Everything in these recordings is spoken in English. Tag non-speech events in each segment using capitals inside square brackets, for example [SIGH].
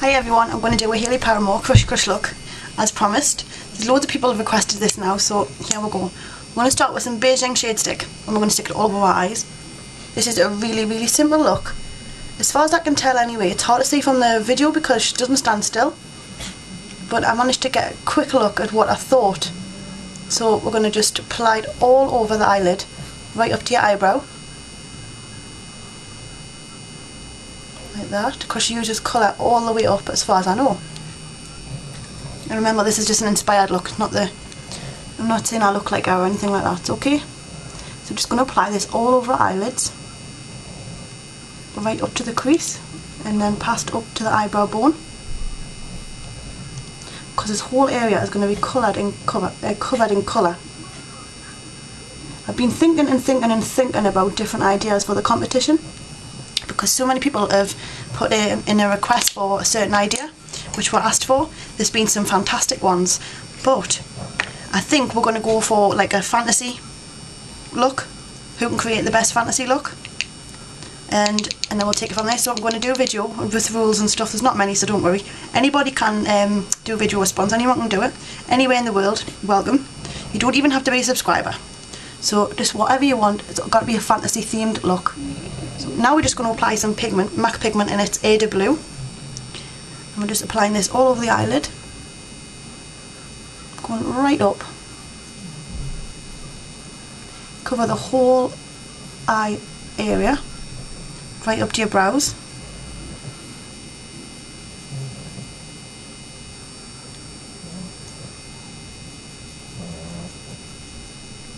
Hi everyone, I'm going to do a Hayley Paramore Crush Crush look as promised. There's loads of people have requested this now so here we go. I'm going to start with some Beige-ing Shade Stick and we're going to stick it all over our eyes. This is a really really simple look. As far as I can tell anyway, it's hard to see from the video because she doesn't stand still. But I managed to get a quick look at what I thought. So we're going to just apply it all over the eyelid, right up to your eyebrow. Like that because she uses colour all the way up as far as I know. And remember this is just an inspired look, not the, I'm not saying I look like her or anything like that, okay? So I'm just going to apply this all over her eyelids, right up to the crease and then past up to the eyebrow bone because this whole area is going to be coloured in cover, uh, covered in colour. I've been thinking and thinking and thinking about different ideas for the competition because so many people have put in a request for a certain idea which we're asked for. There's been some fantastic ones but I think we're going to go for like a fantasy look. Who can create the best fantasy look? And and then we'll take it from there. So I'm going to do a video with rules and stuff. There's not many, so don't worry. Anybody can um, do a video response. Anyone can do it. Anywhere in the world, welcome. You don't even have to be a subscriber. So just whatever you want. It's got to be a fantasy themed look. So now we're just going to apply some pigment, MAC pigment and it's Aire de Blu. And we're just applying this all over the eyelid. Going right up. Cover the whole eye area. Right up to your brows.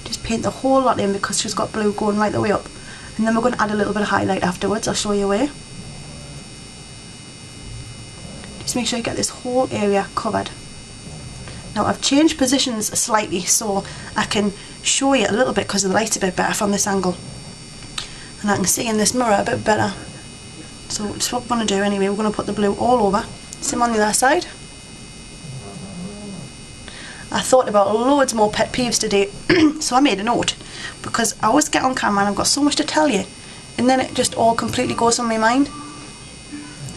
Just paint the whole lot in because she's got blue going right the way up and then we're going to add a little bit of highlight afterwards I'll show you where. Just make sure you get this whole area covered. Now I've changed positions slightly so I can show you a little bit because the light's a bit better from this angle. And I can see in this mirror a bit better. So that's what we're going to do anyway we're going to put the blue all over. Same on the other side. I thought about loads more pet peeves today [CLEARS THROAT] so I made a note because I always get on camera and I've got so much to tell you and then it just all completely goes from my mind.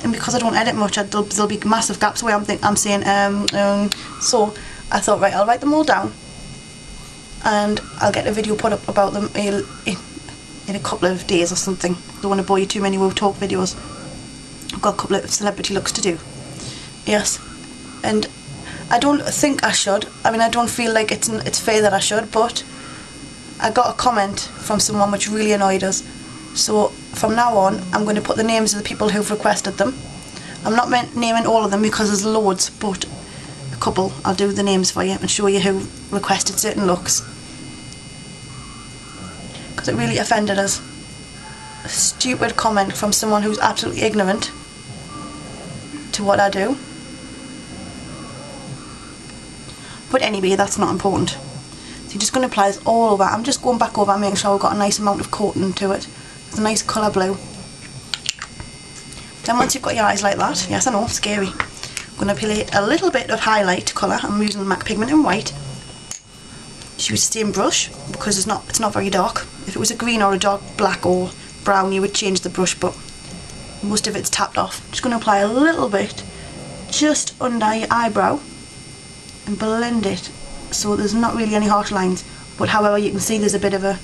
And because I don't edit much there'll, there'll be massive gaps where I'm, think, I'm saying um, um, so I thought right I'll write them all down and I'll get a video put up about them in, in a couple of days or something. Don't want to bore you too many with talk videos. I've got a couple of celebrity looks to do. Yes. And I don't think I should. I mean I don't feel like it's it's fair that I should but I got a comment from someone which really annoyed us. So from now on, I'm going to put the names of the people who've requested them. I'm not naming all of them because there's loads, but a couple. I'll do the names for you and show you who requested certain looks. Because it really offended us. A stupid comment from someone who's absolutely ignorant to what I do. But anyway, that's not important. So you're just going to apply this all over. I'm just going back over and making sure I've got a nice amount of coating to it. It's a nice colour blue. Then once you've got your eyes like that, yes I know, scary. I'm going to apply a little bit of highlight colour. I'm using the MAC pigment in white. Just use the same brush because it's not it's not very dark. If it was a green or a dark black or brown you would change the brush but most of it's tapped off. Just going to apply a little bit just under your eyebrow and blend it so there's not really any harsh lines but however you can see there's a bit of a,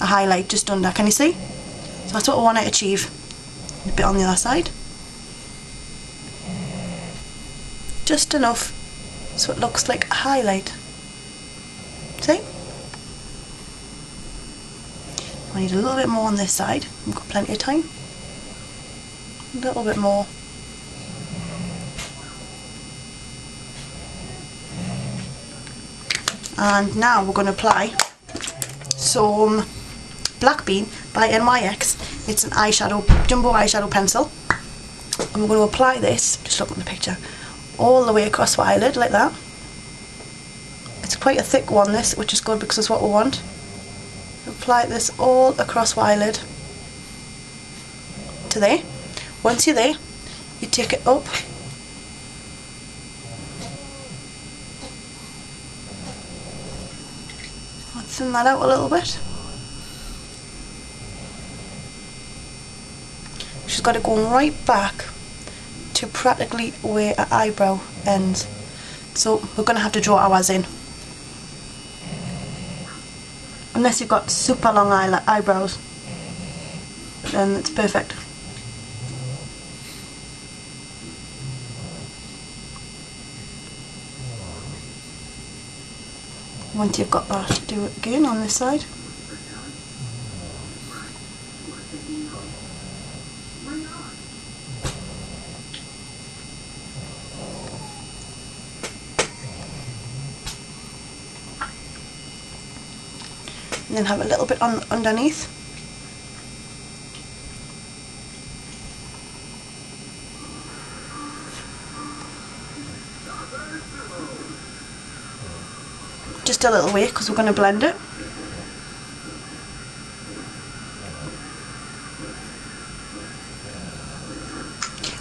a highlight just under. Can you see? So that's what I want to achieve. A bit on the other side. Just enough. So it looks like a highlight. See? I need a little bit more on this side. I've got plenty of time. A little bit more and now we're going to apply some Black Bean by NYX it's an eyeshadow, jumbo eyeshadow pencil. And we're going to apply this, just look at the picture all the way across the eyelid like that. It's quite a thick one this which is good because it's what we want. Apply this all across the eyelid to there. Once you're there you take it up that out a little bit. She's got it going right back to practically where her eyebrow ends. So we're going to have to draw ours in. Unless you've got super long eyebrows, then it's perfect. Once you've got that, do it again on this side. and then have a little bit on underneath. Just a little way because we're going to blend it.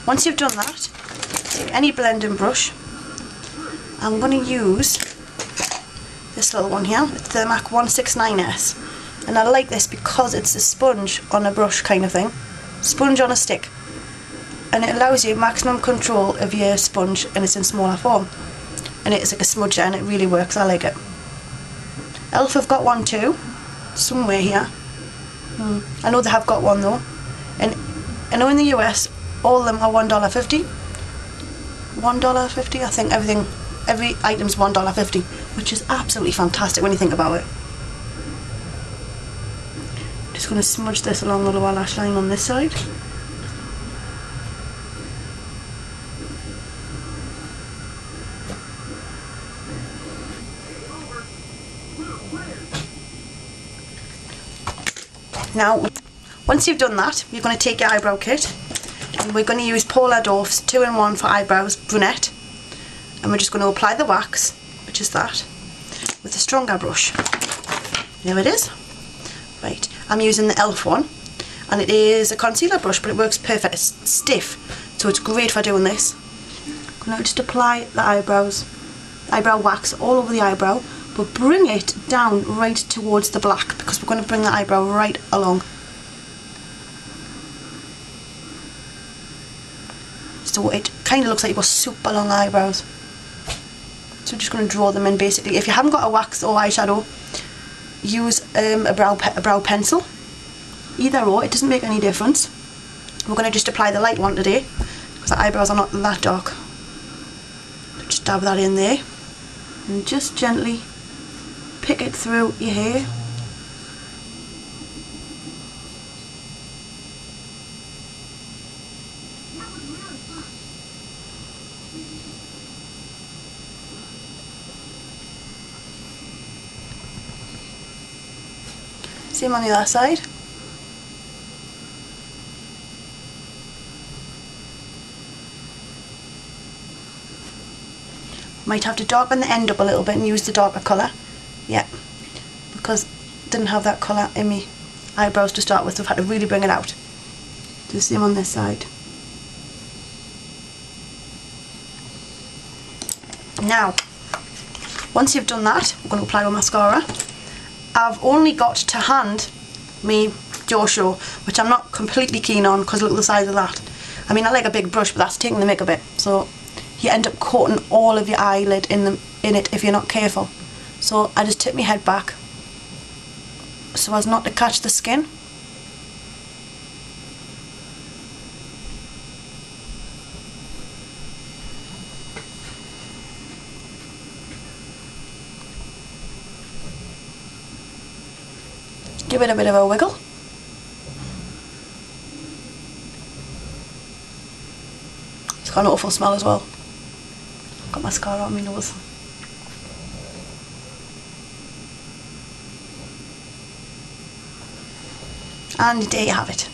Once you've done that, take any blending brush. I'm going to use this little one here. It's the MAC 169S. And I like this because it's a sponge on a brush kind of thing. Sponge on a stick. And it allows you maximum control of your sponge and it's in smaller form. And it's like a smudger and it really works. I like it. Elf have got one too. Somewhere here. Hmm. I know they have got one though. And I know in the US all of them are $1.50. $1.50 I think everything every item's $1.50, which is absolutely fantastic when you think about it. Just going to smudge this along the lower lash line on this side. Now, once you've done that, you're going to take your eyebrow kit and we're going to use Paula Dorf's 2-in-1 for eyebrows brunette and we're just going to apply the wax, which is that, with a stronger brush. There it is. Right, I'm using the e.l.f. one, and it is a concealer brush, but it works perfect. It's stiff, so it's great for doing this. I'm going to just apply the eyebrows, eyebrow wax all over the eyebrow, but bring it down right towards the black, because we're going to bring the eyebrow right along. So it kind of looks like you've got super long eyebrows. So I'm just going to draw them in basically. If you haven't got a wax or eyeshadow, use um, a, brow a brow pencil. Either or, it doesn't make any difference. We're going to just apply the light one today because the eyebrows are not that dark. Just dab that in there and just gently pick it through your hair Same on the other side. Might have to darken the end up a little bit and use the darker colour. Yeah, because didn't have that colour in me eyebrows to start with, so I've had to really bring it out. Do the same on this side. Now, once you've done that, we're going to apply our mascara. I've only got to hand me Diorshow, which I'm not completely keen on because look at the size of that. I mean, I like a big brush, but that's taking the a bit. So you end up coating all of your eyelid in the in it if you're not careful. So I just tip my head back so as not to catch the skin. Give it a bit of a wiggle. It's got an awful smell as well. Got mascara on my nose. And there you have it.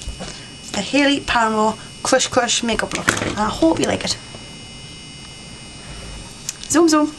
The Hayley Paramore Crush Crush Makeup Look. And I hope you like it. Zoom zoom.